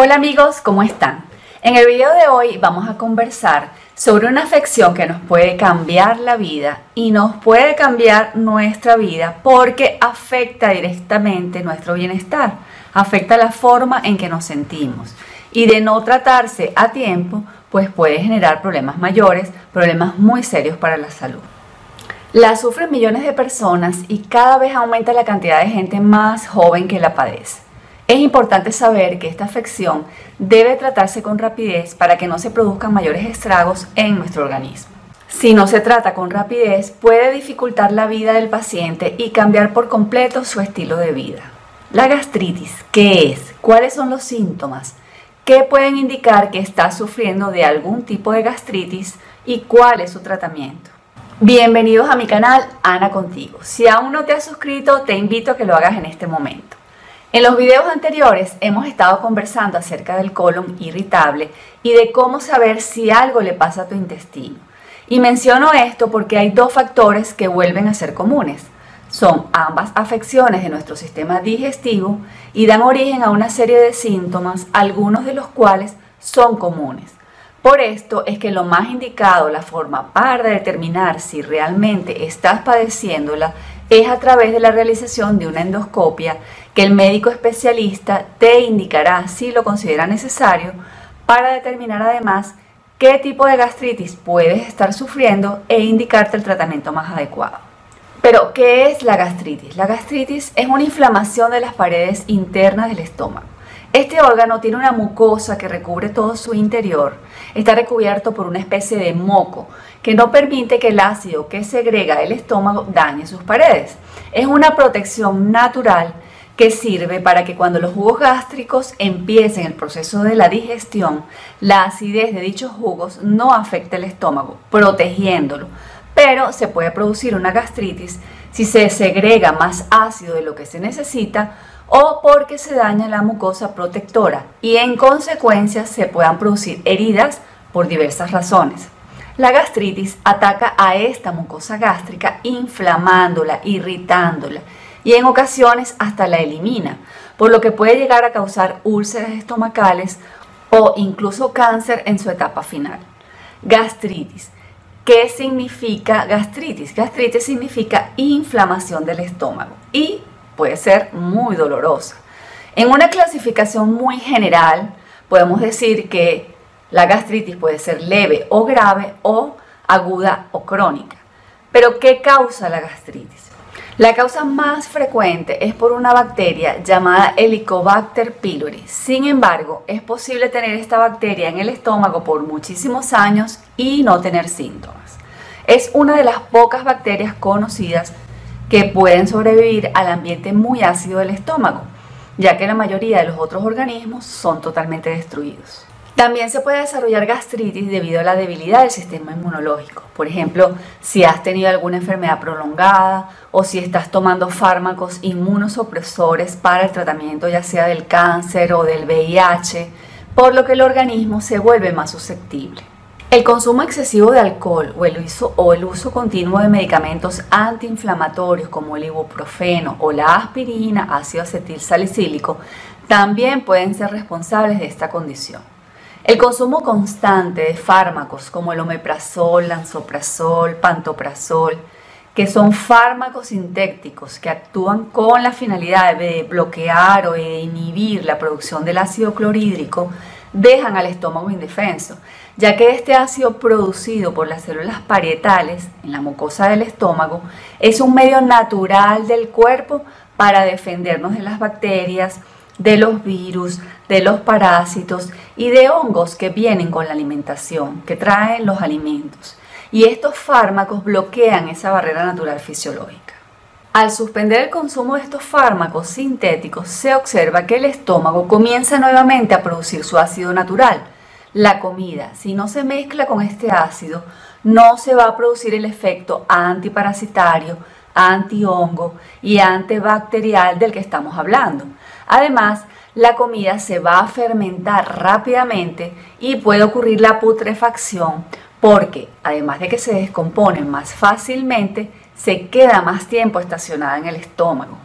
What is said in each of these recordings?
Hola amigos, ¿cómo están? En el video de hoy vamos a conversar sobre una afección que nos puede cambiar la vida y nos puede cambiar nuestra vida porque afecta directamente nuestro bienestar, afecta la forma en que nos sentimos y de no tratarse a tiempo pues puede generar problemas mayores, problemas muy serios para la salud. La sufren millones de personas y cada vez aumenta la cantidad de gente más joven que la padece. Es importante saber que esta afección debe tratarse con rapidez para que no se produzcan mayores estragos en nuestro organismo. Si no se trata con rapidez, puede dificultar la vida del paciente y cambiar por completo su estilo de vida. La gastritis, ¿qué es? ¿Cuáles son los síntomas? ¿Qué pueden indicar que está sufriendo de algún tipo de gastritis y cuál es su tratamiento? Bienvenidos a mi canal Ana Contigo. Si aún no te has suscrito, te invito a que lo hagas en este momento. En los videos anteriores hemos estado conversando acerca del colon irritable y de cómo saber si algo le pasa a tu intestino. Y menciono esto porque hay dos factores que vuelven a ser comunes. Son ambas afecciones de nuestro sistema digestivo y dan origen a una serie de síntomas, algunos de los cuales son comunes. Por esto es que lo más indicado, la forma para determinar si realmente estás padeciéndola, es a través de la realización de una endoscopia que el médico especialista te indicará si lo considera necesario para determinar además qué tipo de gastritis puedes estar sufriendo e indicarte el tratamiento más adecuado. Pero, ¿qué es la gastritis? La gastritis es una inflamación de las paredes internas del estómago. Este órgano tiene una mucosa que recubre todo su interior. Está recubierto por una especie de moco que no permite que el ácido que segrega el estómago dañe sus paredes. Es una protección natural que sirve para que cuando los jugos gástricos empiecen el proceso de la digestión, la acidez de dichos jugos no afecte el estómago, protegiéndolo. Pero se puede producir una gastritis si se segrega más ácido de lo que se necesita o porque se daña la mucosa protectora y en consecuencia se puedan producir heridas por diversas razones. La gastritis ataca a esta mucosa gástrica inflamándola, irritándola y en ocasiones hasta la elimina, por lo que puede llegar a causar úlceras estomacales o incluso cáncer en su etapa final. Gastritis. ¿Qué significa gastritis? Gastritis significa inflamación del estómago y puede ser muy dolorosa. En una clasificación muy general, podemos decir que la gastritis puede ser leve o grave o aguda o crónica. Pero ¿qué causa la gastritis? La causa más frecuente es por una bacteria llamada Helicobacter pylori. Sin embargo, es posible tener esta bacteria en el estómago por muchísimos años y no tener síntomas. Es una de las pocas bacterias conocidas que pueden sobrevivir al ambiente muy ácido del estómago, ya que la mayoría de los otros organismos son totalmente destruidos. También se puede desarrollar gastritis debido a la debilidad del sistema inmunológico. Por ejemplo, si has tenido alguna enfermedad prolongada o si estás tomando fármacos inmunosupresores para el tratamiento ya sea del cáncer o del VIH, por lo que el organismo se vuelve más susceptible. El consumo excesivo de alcohol o el, uso, o el uso continuo de medicamentos antiinflamatorios como el ibuprofeno o la aspirina, ácido acetil salicílico, también pueden ser responsables de esta condición. El consumo constante de fármacos como el omeprazol, lansoprazol, pantoprazol, que son fármacos sintéticos que actúan con la finalidad de bloquear o de inhibir la producción del ácido clorhídrico, dejan al estómago indefenso, ya que este ácido producido por las células parietales en la mucosa del estómago es un medio natural del cuerpo para defendernos de las bacterias, de los virus, de los parásitos y de hongos que vienen con la alimentación, que traen los alimentos. Y estos fármacos bloquean esa barrera natural fisiológica. Al suspender el consumo de estos fármacos sintéticos, se observa que el estómago comienza nuevamente a producir su ácido natural. La comida, si no se mezcla con este ácido, no se va a producir el efecto antiparasitario, antihongo y antibacterial del que estamos hablando. Además, la comida se va a fermentar rápidamente y puede ocurrir la putrefacción porque, además de que se descompone más fácilmente, se queda más tiempo estacionada en el estómago.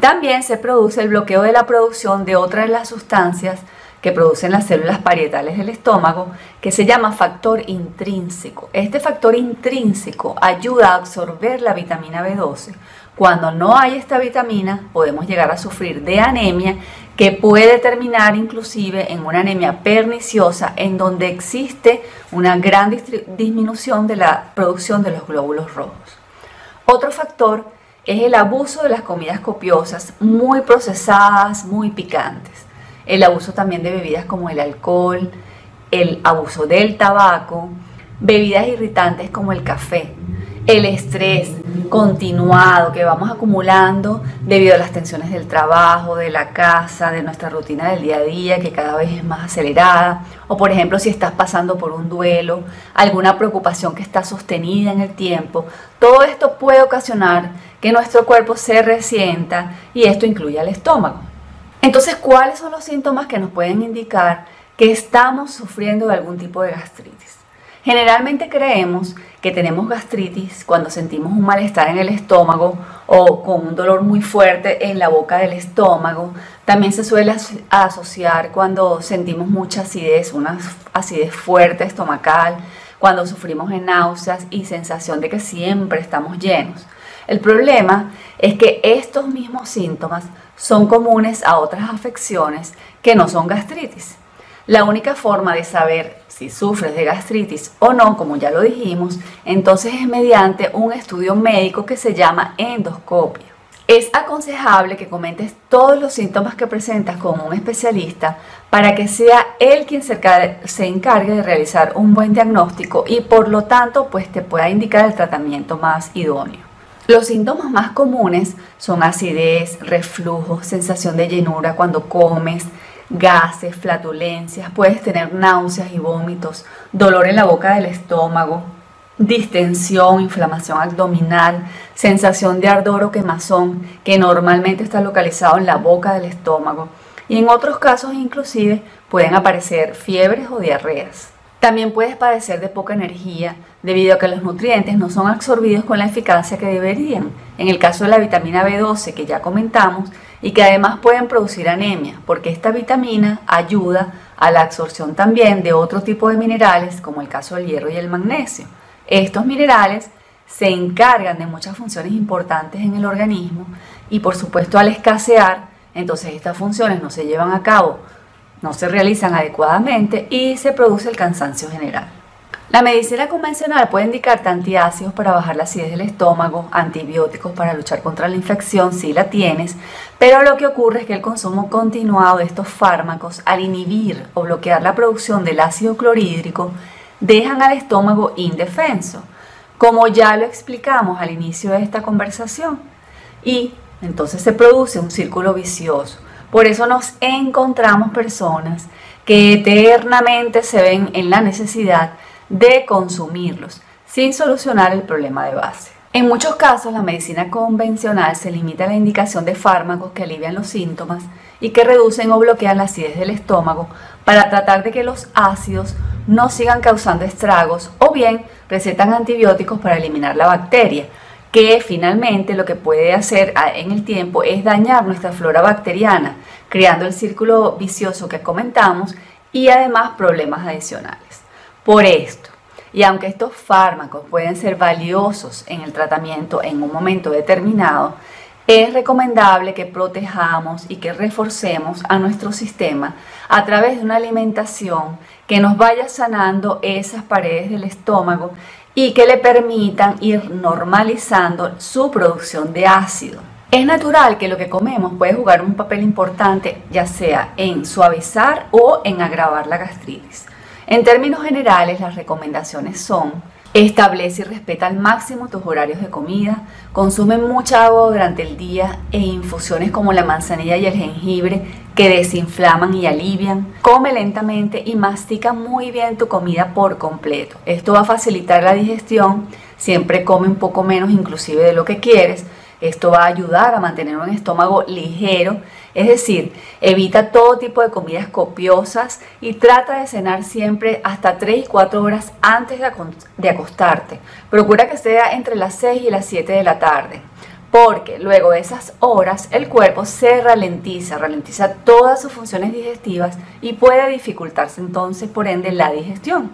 También se produce el bloqueo de la producción de otras de las sustancias que producen las células parietales del estómago que se llama factor intrínseco. Este factor intrínseco ayuda a absorber la vitamina B12. Cuando no hay esta vitamina podemos llegar a sufrir de anemia que puede terminar inclusive en una anemia perniciosa en donde existe una gran disminución de la producción de los glóbulos rojos. Otro factor es el abuso de las comidas copiosas, muy procesadas, muy picantes. El abuso también de bebidas como el alcohol, el abuso del tabaco, bebidas irritantes como el café, el estrés continuado que vamos acumulando debido a las tensiones del trabajo, de la casa, de nuestra rutina del día a día que cada vez es más acelerada, o por ejemplo si estás pasando por un duelo, alguna preocupación que está sostenida en el tiempo, todo esto puede ocasionar que nuestro cuerpo se resienta y esto incluye al estómago. Entonces, ¿cuáles son los síntomas que nos pueden indicar que estamos sufriendo de algún tipo de gastritis? Generalmente creemos que tenemos gastritis cuando sentimos un malestar en el estómago o con un dolor muy fuerte en la boca del estómago. También se suele asociar cuando sentimos mucha acidez, una acidez fuerte estomacal, cuando sufrimos náuseas y sensación de que siempre estamos llenos. El problema es que estos mismos síntomas son comunes a otras afecciones que no son gastritis. La única forma de saber si sufres de gastritis o no, como ya lo dijimos, entonces es mediante un estudio médico que se llama endoscopio. Es aconsejable que comentes todos los síntomas que presentas con un especialista para que sea él quien se encargue de realizar un buen diagnóstico y por lo tanto pues te pueda indicar el tratamiento más idóneo. Los síntomas más comunes son acidez, reflujo, sensación de llenura cuando comes, gases, flatulencias, puedes tener náuseas y vómitos, dolor en la boca del estómago, distensión, inflamación abdominal, sensación de ardor o quemazón que normalmente está localizado en la boca del estómago y en otros casos inclusive pueden aparecer fiebres o diarreas. También puedes padecer de poca energía debido a que los nutrientes no son absorbidos con la eficacia que deberían. En el caso de la vitamina B12 que ya comentamos y que además pueden producir anemia porque esta vitamina ayuda a la absorción también de otro tipo de minerales como el caso del hierro y el magnesio. Estos minerales se encargan de muchas funciones importantes en el organismo y por supuesto al escasear, entonces estas funciones no se llevan a cabo no se realizan adecuadamente y se produce el cansancio general. La medicina convencional puede indicarte antiácidos para bajar la acidez del estómago, antibióticos para luchar contra la infección si la tienes, pero lo que ocurre es que el consumo continuado de estos fármacos al inhibir o bloquear la producción del ácido clorhídrico dejan al estómago indefenso, como ya lo explicamos al inicio de esta conversación. Y entonces se produce un círculo vicioso por eso nos encontramos personas que eternamente se ven en la necesidad de consumirlos sin solucionar el problema de base. En muchos casos la medicina convencional se limita a la indicación de fármacos que alivian los síntomas y que reducen o bloquean la acidez del estómago para tratar de que los ácidos no sigan causando estragos o bien recetan antibióticos para eliminar la bacteria, que finalmente lo que puede hacer en el tiempo es dañar nuestra flora bacteriana, creando el círculo vicioso que comentamos y además problemas adicionales. Por esto, y aunque estos fármacos pueden ser valiosos en el tratamiento en un momento determinado, es recomendable que protejamos y que reforcemos a nuestro sistema a través de una alimentación que nos vaya sanando esas paredes del estómago y que le permitan ir normalizando su producción de ácido. Es natural que lo que comemos puede jugar un papel importante ya sea en suavizar o en agravar la gastritis. En términos generales, las recomendaciones son Establece y respeta al máximo tus horarios de comida, consume mucha agua durante el día e infusiones como la manzanilla y el jengibre que desinflaman y alivian. Come lentamente y mastica muy bien tu comida por completo. Esto va a facilitar la digestión. Siempre come un poco menos inclusive de lo que quieres. Esto va a ayudar a mantener un estómago ligero es decir, evita todo tipo de comidas copiosas y trata de cenar siempre hasta 3 y 4 horas antes de acostarte. Procura que sea entre las 6 y las 7 de la tarde. porque luego de esas horas el cuerpo se ralentiza, ralentiza todas sus funciones digestivas y puede dificultarse entonces por ende la digestión.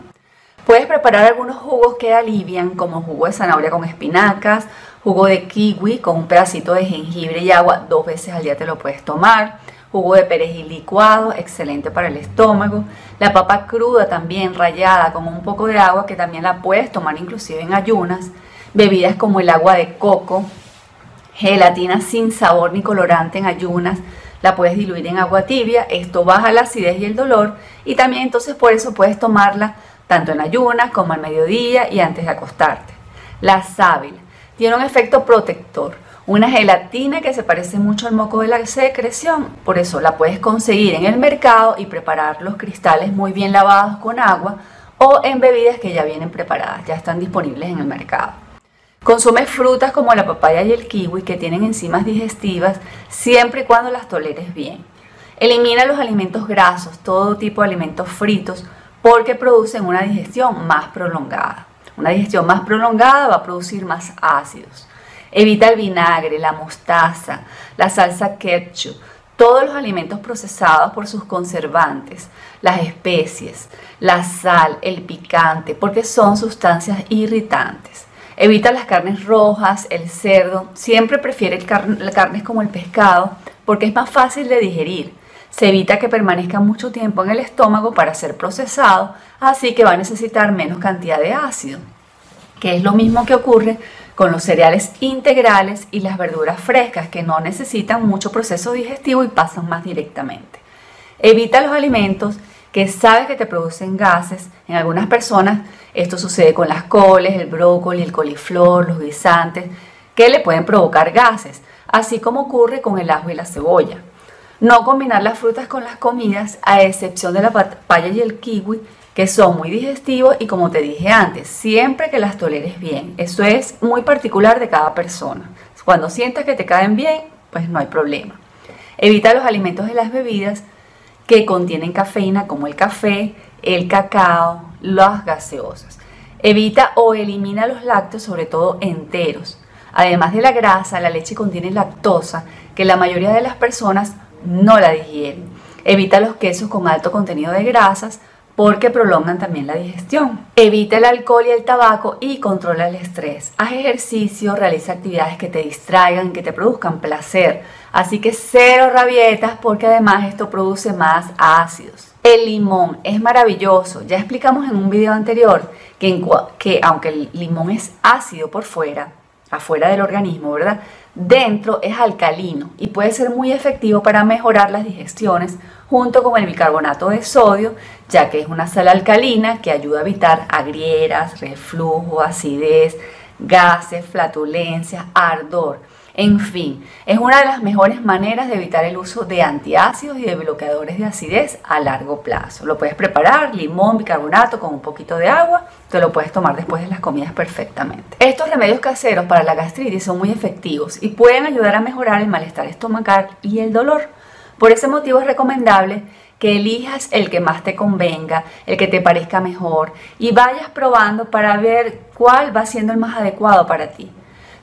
Puedes preparar algunos jugos que alivian como jugo de zanahoria con espinacas, jugo de kiwi con un pedacito de jengibre y agua, dos veces al día te lo puedes tomar, jugo de perejil licuado, excelente para el estómago, la papa cruda también rallada con un poco de agua que también la puedes tomar inclusive en ayunas, bebidas como el agua de coco, gelatina sin sabor ni colorante en ayunas, la puedes diluir en agua tibia, esto baja la acidez y el dolor y también entonces por eso puedes tomarla tanto en ayunas como al mediodía y antes de acostarte. La sábila tiene un efecto protector, una gelatina que se parece mucho al moco de la secreción, por eso la puedes conseguir en el mercado y preparar los cristales muy bien lavados con agua o en bebidas que ya vienen preparadas, ya están disponibles en el mercado. Consume frutas como la papaya y el kiwi que tienen enzimas digestivas siempre y cuando las toleres bien. Elimina los alimentos grasos, todo tipo de alimentos fritos, porque producen una digestión más prolongada. Una digestión más prolongada va a producir más ácidos. Evita el vinagre, la mostaza, la salsa ketchup, todos los alimentos procesados por sus conservantes, las especies, la sal, el picante, porque son sustancias irritantes. Evita las carnes rojas, el cerdo. Siempre prefiere carnes como el pescado porque es más fácil de digerir. Se evita que permanezca mucho tiempo en el estómago para ser procesado, así que va a necesitar menos cantidad de ácido, que es lo mismo que ocurre con los cereales integrales y las verduras frescas, que no necesitan mucho proceso digestivo y pasan más directamente. Evita los alimentos que sabes que te producen gases. En algunas personas esto sucede con las coles, el brócoli, el coliflor, los guisantes, que le pueden provocar gases, así como ocurre con el ajo y la cebolla. No combinar las frutas con las comidas, a excepción de la papaya y el kiwi, que son muy digestivos y como te dije antes, siempre que las toleres bien. Eso es muy particular de cada persona. Cuando sientas que te caen bien, pues no hay problema. Evita los alimentos y las bebidas que contienen cafeína como el café, el cacao, las gaseosas. Evita o elimina los lácteos, sobre todo enteros. Además de la grasa, la leche contiene lactosa, que la mayoría de las personas no la digieren. Evita los quesos con alto contenido de grasas, porque prolongan también la digestión. Evita el alcohol y el tabaco y controla el estrés. Haz ejercicio, realiza actividades que te distraigan, que te produzcan placer. Así que cero rabietas porque además esto produce más ácidos. El limón es maravilloso. Ya explicamos en un video anterior que, que aunque el limón es ácido por fuera, afuera del organismo, ¿verdad? Dentro es alcalino y puede ser muy efectivo para mejorar las digestiones junto con el bicarbonato de sodio, ya que es una sal alcalina que ayuda a evitar agrieras, reflujo, acidez, gases, flatulencias, ardor. En fin, es una de las mejores maneras de evitar el uso de antiácidos y de bloqueadores de acidez a largo plazo. Lo puedes preparar, limón, bicarbonato con un poquito de agua, te lo puedes tomar después de las comidas perfectamente. Estos remedios caseros para la gastritis son muy efectivos y pueden ayudar a mejorar el malestar estomacal y el dolor. Por ese motivo es recomendable que elijas el que más te convenga, el que te parezca mejor y vayas probando para ver cuál va siendo el más adecuado para ti.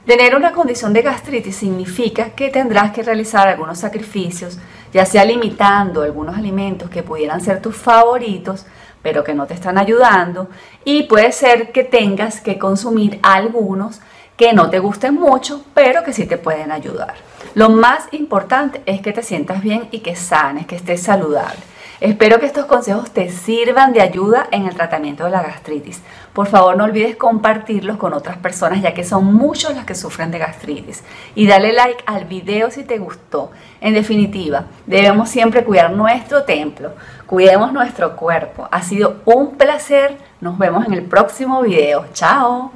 Tener una condición de gastritis significa que tendrás que realizar algunos sacrificios, ya sea limitando algunos alimentos que pudieran ser tus favoritos, pero que no te están ayudando, y puede ser que tengas que consumir algunos que no te gusten mucho, pero que sí te pueden ayudar. Lo más importante es que te sientas bien y que sanes, que estés saludable. Espero que estos consejos te sirvan de ayuda en el tratamiento de la gastritis. Por favor, no olvides compartirlos con otras personas, ya que son muchos las que sufren de gastritis. Y dale like al video si te gustó. En definitiva, debemos siempre cuidar nuestro templo, cuidemos nuestro cuerpo. Ha sido un placer. Nos vemos en el próximo video. Chao.